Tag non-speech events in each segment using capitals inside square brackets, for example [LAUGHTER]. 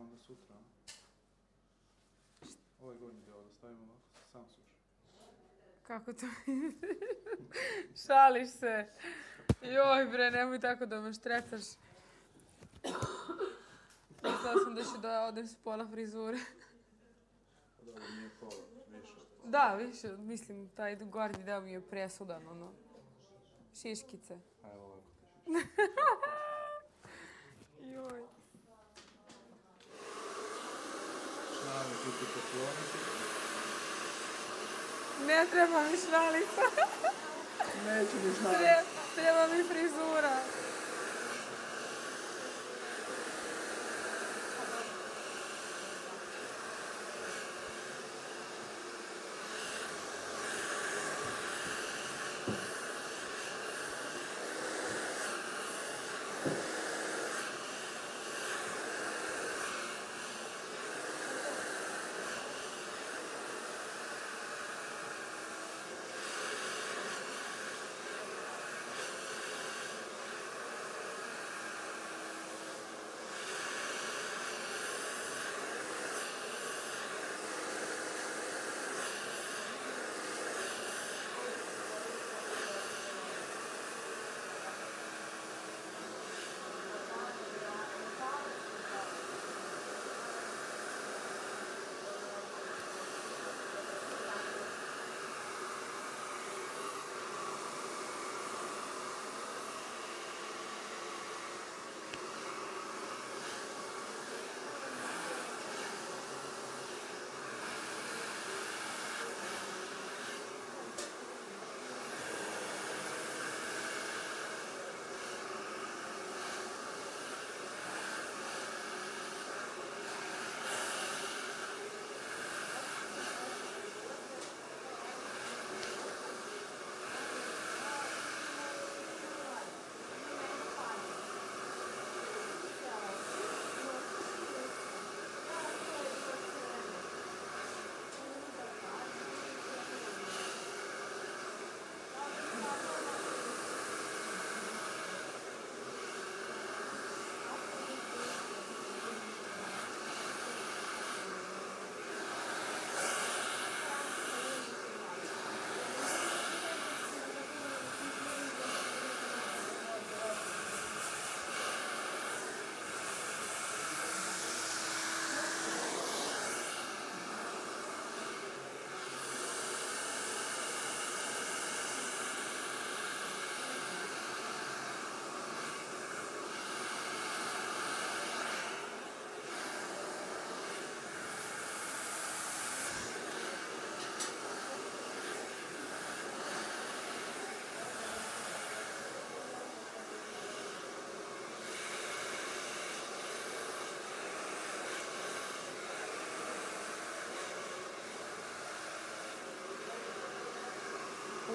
onda sutra. Ovaj gornji dio da stavimo ovako, sam suši. Kako to [LAUGHS] Šališ se. Joj bre, nemoj tako da me štrecaš. Mislila sam da će da odem s pola frizure. Dobro, nije pola, više. Da, više, mislim, taj gornji deo mi je presudan, ono. Šiškice. A evo ovako. [LAUGHS] Joj. Ti pokloniti. Ne treba mi šalica. Neću mi Tre- treba mi frizura.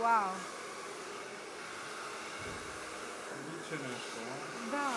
Вау. Нічого не йшло. Да.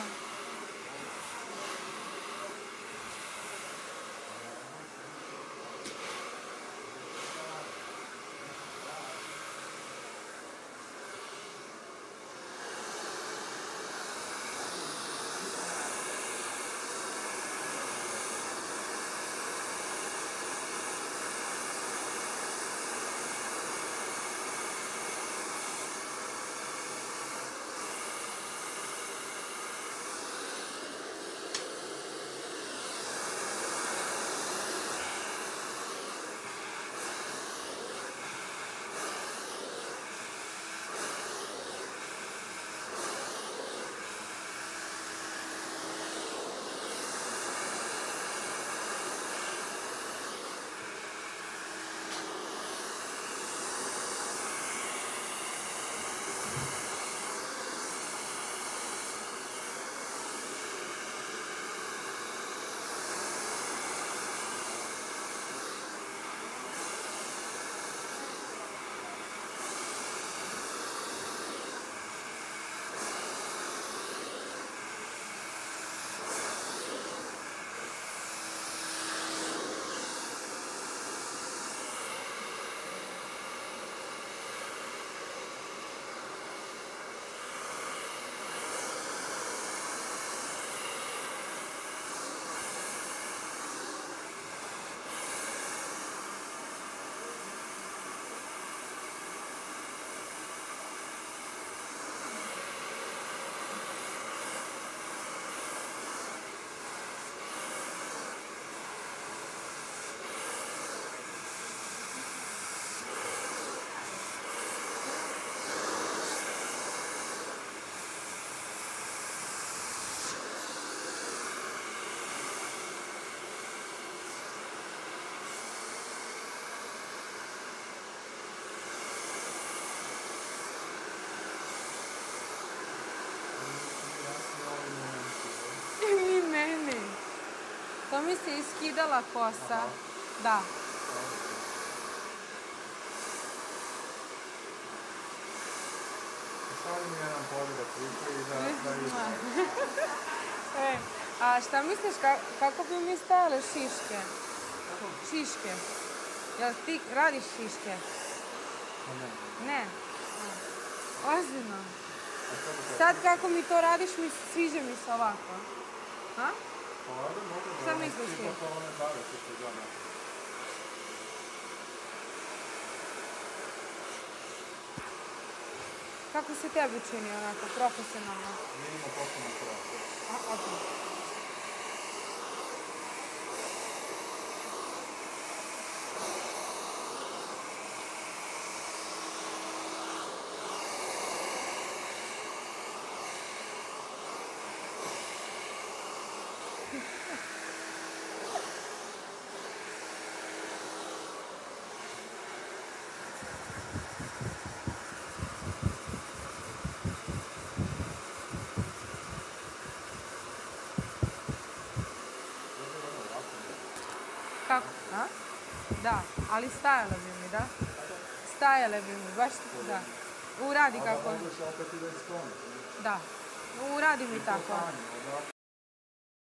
A? Da. se iskidala kosa. Da. Stavi mi jedan ruke i da, [LAUGHS] da izdaj. [LAUGHS] E, a šta misliš, ka- kako bi mi stajale šiške? Šiške. Jel ti radiš šiške? Pa ne. Ne. Ozbiljno. Sad kako mi to radiš, mi sviđa mi se ovako. A? Ovdje mogu da Šta misliš ti? one bave što. Kako se tebi čini onako, profesionalno? Minimo potpuno krasa. A, ok. Kako? A? Da, ali stajale bi mi, da? Stajale bi mi, baš da. Uradi kako. da. Uradi mi tako.